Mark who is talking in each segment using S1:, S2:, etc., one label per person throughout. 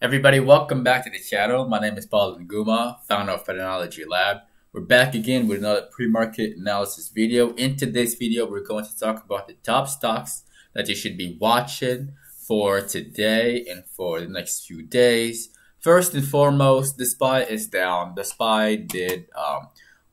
S1: Everybody, welcome back to the channel. My name is Paul N'Gumah, founder of Patternology Lab. We're back again with another pre-market analysis video. In today's video, we're going to talk about the top stocks that you should be watching for today and for the next few days. First and foremost, the SPY is down. The SPY did um,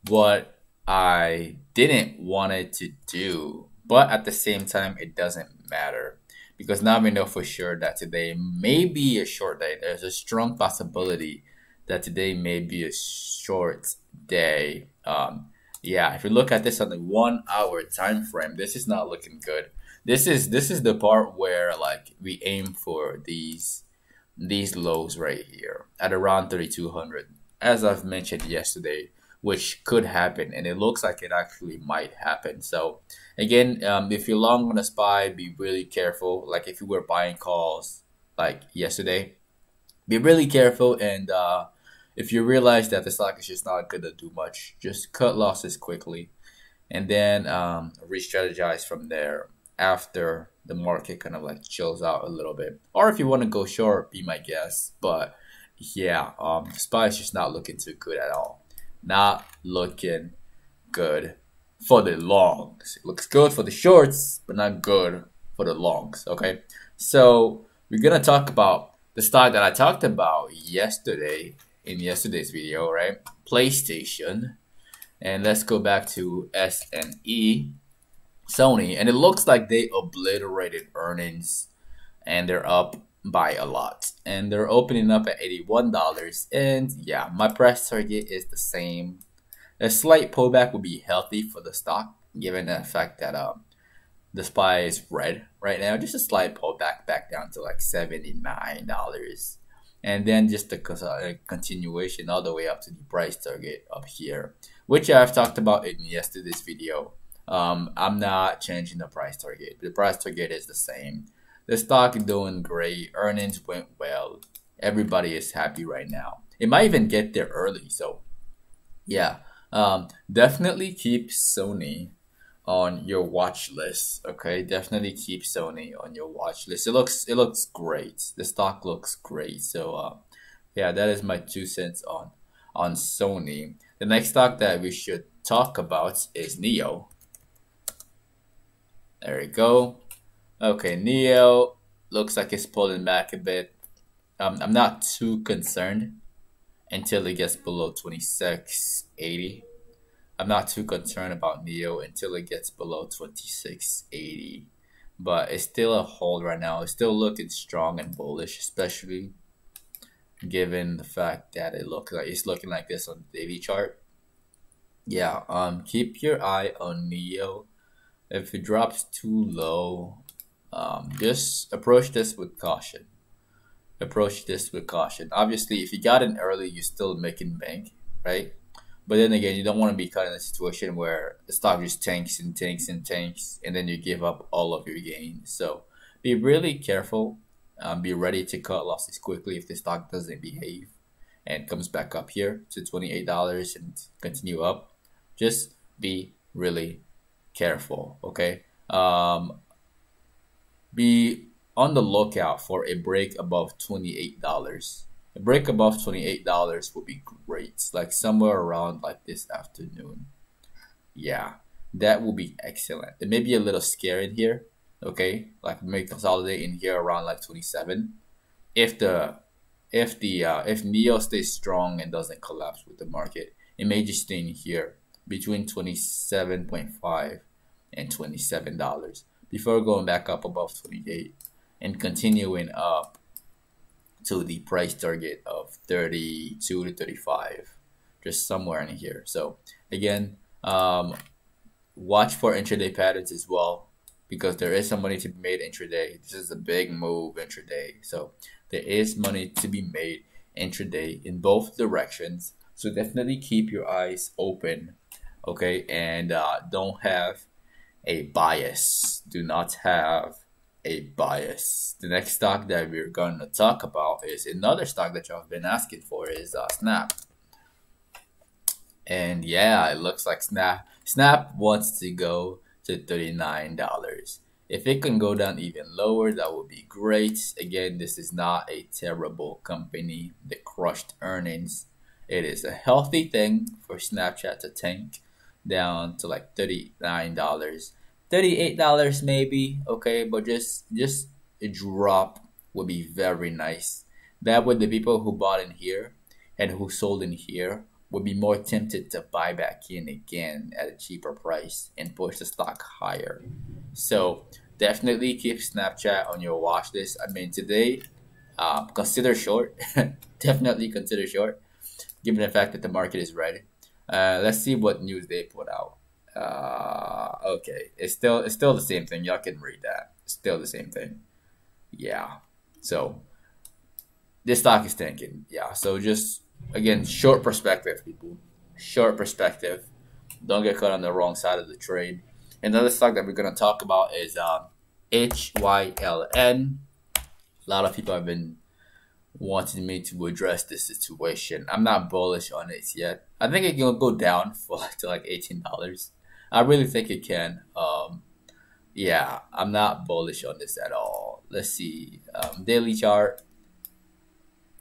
S1: what I didn't want it to do, but at the same time, it doesn't matter because now we know for sure that today may be a short day. There's a strong possibility that today may be a short day. Um, yeah, if you look at this on the one hour time frame, this is not looking good. This is this is the part where like we aim for these these lows right here at around 3200 as I've mentioned yesterday which could happen, and it looks like it actually might happen. So, again, um, if you're long on a SPY, be really careful. Like if you were buying calls like yesterday, be really careful. And uh, if you realize that the stock is just not gonna do much, just cut losses quickly, and then um, re-strategize from there after the market kind of like chills out a little bit. Or if you want to go short, be my guest. But yeah, um, SPY is just not looking too good at all not looking good for the longs. It looks good for the shorts, but not good for the longs. Okay, so we're gonna talk about the stock that I talked about yesterday in yesterday's video, right? PlayStation, and let's go back to SNE, Sony, and it looks like they obliterated earnings, and they're up by a lot and they're opening up at $81 and yeah my price target is the same a slight pullback would be healthy for the stock given the fact that um the SPY is red right now just a slight pullback back down to like $79 and then just a uh, continuation all the way up to the price target up here which I've talked about in yesterday's video um, I'm not changing the price target the price target is the same the stock is doing great. Earnings went well. Everybody is happy right now. It might even get there early. So, yeah, um, definitely keep Sony on your watch list. Okay, definitely keep Sony on your watch list. It looks it looks great. The stock looks great. So, uh, yeah, that is my two cents on on Sony. The next stock that we should talk about is NIO. There we go. Okay, NIO looks like it's pulling back a bit. Um, I'm not too concerned until it gets below 2680. I'm not too concerned about NIO until it gets below 2680. But it's still a hold right now. It's still looking strong and bullish, especially given the fact that it looks like it's looking like this on the daily chart. Yeah, um keep your eye on NIO. If it drops too low, um, just approach this with caution. Approach this with caution. Obviously, if you got in early, you're still making bank, right? But then again, you don't want to be caught in a situation where the stock just tanks and tanks and tanks, and then you give up all of your gains. So be really careful. Um, be ready to cut losses quickly if the stock doesn't behave and comes back up here to $28 and continue up. Just be really careful, okay? Um, be on the lookout for a break above $28. A break above $28 would be great, like somewhere around like this afternoon. Yeah, that will be excellent. It may be a little scary in here, okay? Like may consolidate in here around like 27. If the if the uh, if NIO stays strong and doesn't collapse with the market, it may just stay in here between 27.5 and $27 before going back up above 28 and continuing up to the price target of 32 to 35 just somewhere in here. So again um, watch for intraday patterns as well because there is some money to be made intraday. This is a big move intraday. So there is money to be made intraday in both directions. So definitely keep your eyes open okay? And uh, don't have a bias. Do not have a bias. The next stock that we're going to talk about is another stock that y'all have been asking for is uh, Snap. And yeah, it looks like Snap Snap wants to go to $39. If it can go down even lower, that would be great. Again, this is not a terrible company. The crushed earnings. It is a healthy thing for Snapchat to tank down to like $39. $38 maybe, okay, but just just a drop would be very nice. That way the people who bought in here and who sold in here would be more tempted to buy back in again at a cheaper price and push the stock higher. So definitely keep Snapchat on your watch list. I mean, today, uh, consider short. definitely consider short, given the fact that the market is red. Uh, let's see what news they put out. Uh, okay, it's still it's still the same thing. Y'all can read that. It's still the same thing. Yeah. So this stock is tanking. Yeah. So just again, short perspective, people. Short perspective. Don't get caught on the wrong side of the trade. Another stock that we're going to talk about is um, HYLN. A lot of people have been wanting me to address this situation. I'm not bullish on it yet. I think it can go down for to like eighteen dollars. I really think it can. Um, yeah, I'm not bullish on this at all. Let's see. Um, daily chart.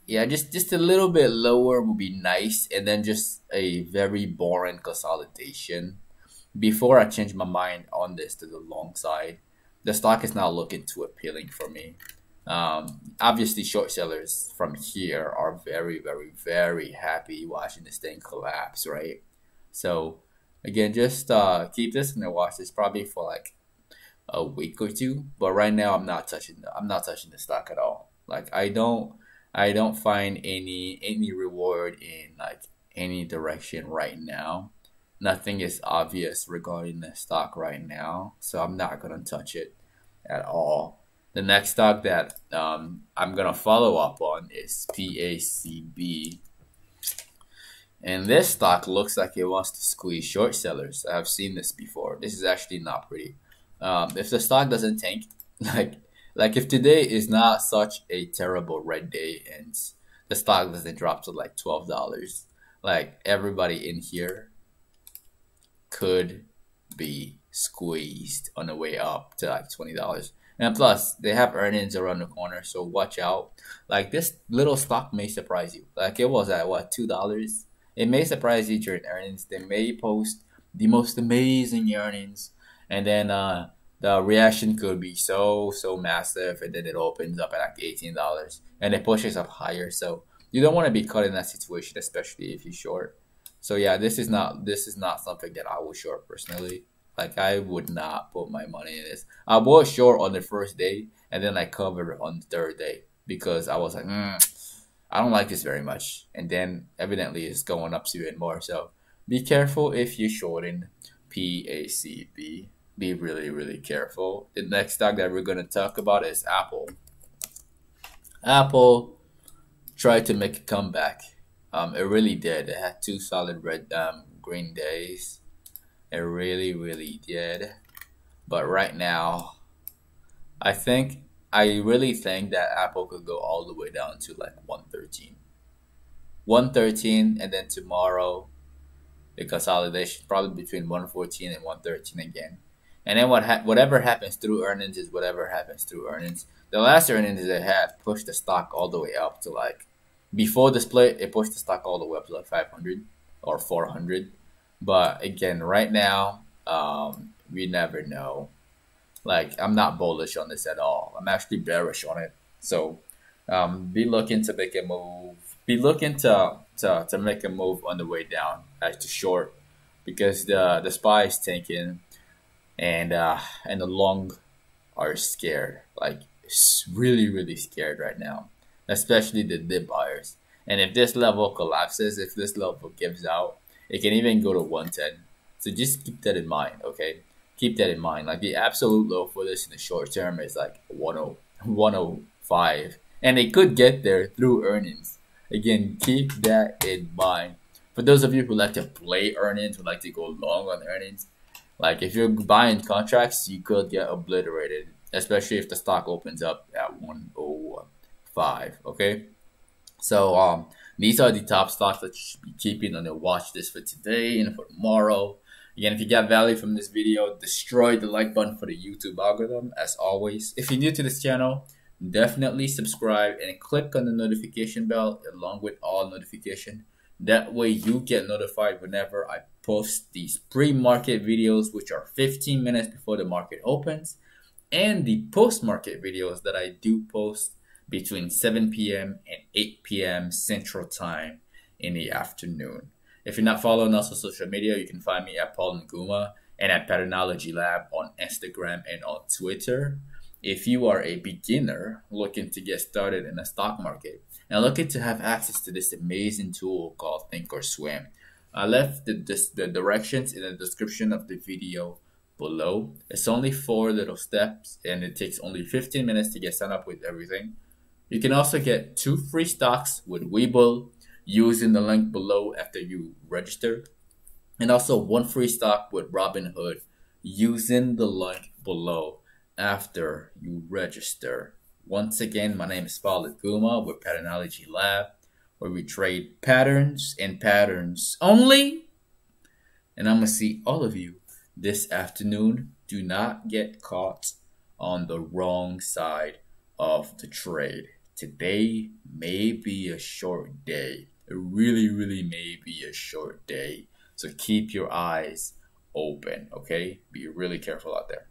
S1: Yeah, just just a little bit lower would be nice, and then just a very boring consolidation before I change my mind on this to the long side, the stock is not looking too appealing for me. Um, obviously, short sellers from here are very, very, very happy watching this thing collapse, right? So, again, just uh, keep this in the watch this probably for like a week or two. But right now, I'm not touching. The, I'm not touching the stock at all. Like I don't, I don't find any any reward in like any direction right now nothing is obvious regarding the stock right now, so I'm not gonna touch it at all. The next stock that um, I'm gonna follow up on is PACB. And this stock looks like it wants to squeeze short sellers. I've seen this before. This is actually not pretty. Um, if the stock doesn't tank, like like if today is not such a terrible red day and the stock doesn't drop to like twelve dollars, like everybody in here could be squeezed on the way up to like twenty dollars. And plus, they have earnings around the corner, so watch out. Like this little stock may surprise you. Like it was at what two dollars. It may surprise you during earnings. They may post the most amazing earnings, and then uh, the reaction could be so so massive, and then it opens up at like eighteen dollars, and it pushes up higher. So you don't want to be caught in that situation, especially if you're short. So yeah, this is not this is not something that I would short personally. Like I would not put my money in this. I was short on the first day, and then I covered on the third day because I was like, mm, I don't like this very much. And then evidently it's going up even more. So be careful if you shorting PACB. Be really really careful. The next stock that we're gonna talk about is Apple. Apple tried to make a comeback um, it really did. It had two solid red um, green days. It really, really did. But right now, I think I really think that Apple could go all the way down to like 113. 113 and then tomorrow the consolidation probably between 114 and 113 again. And then what ha- whatever happens through earnings is whatever happens through earnings. The last earnings they had pushed the stock all the way up to like before the split, it pushed the stock all the way up to like 500 or 400. But again, right now, um, we never know. Like, I'm not bullish on this at all. I'm actually bearish on it. So, um, be looking to make a move. Be looking to, to, to make a move on the way down as to short because the the SPY is tanking and uh, and the long are scared. Like, really, really scared right now especially the dip buyers. And if this level collapses, if this level gives out, it can even go to 110. So just keep that in mind, okay? Keep that in mind. Like the absolute low for this in the short term is like 10, 105. And it could get there through earnings. Again, keep that in mind. For those of you who like to play earnings, who like to go long on earnings, like if you're buying contracts, you could get obliterated, especially if the stock opens up at 101 five. Okay, so um, these are the top stocks that you should be keeping on your watch list for today and for tomorrow. Again, if you got value from this video, destroy the like button for the YouTube algorithm as always. If you're new to this channel, definitely subscribe and click on the notification bell along with all notification. That way you get notified whenever I post these pre-market videos which are 15 minutes before the market opens and the post-market videos that I do post between 7 p.m. and 8 p.m. Central Time in the afternoon. If you're not following us on social media, you can find me at Paul N'Gumah and at Patternology Lab on Instagram and on Twitter. If you are a beginner looking to get started in the stock market and looking to have access to this amazing tool called Thinkorswim, I left the, the directions in the description of the video below. It's only four little steps and it takes only 15 minutes to get set up with everything. You can also get two free stocks with Webull using the link below after you register, and also one free stock with Robinhood using the link below after you register. Once again, my name is Paul N'Gumah with Patternology Lab, where we trade patterns and patterns only. And I'm gonna see all of you this afternoon. Do not get caught on the wrong side of the trade. Today may be a short day. It really, really may be a short day. So keep your eyes open, okay? Be really careful out there.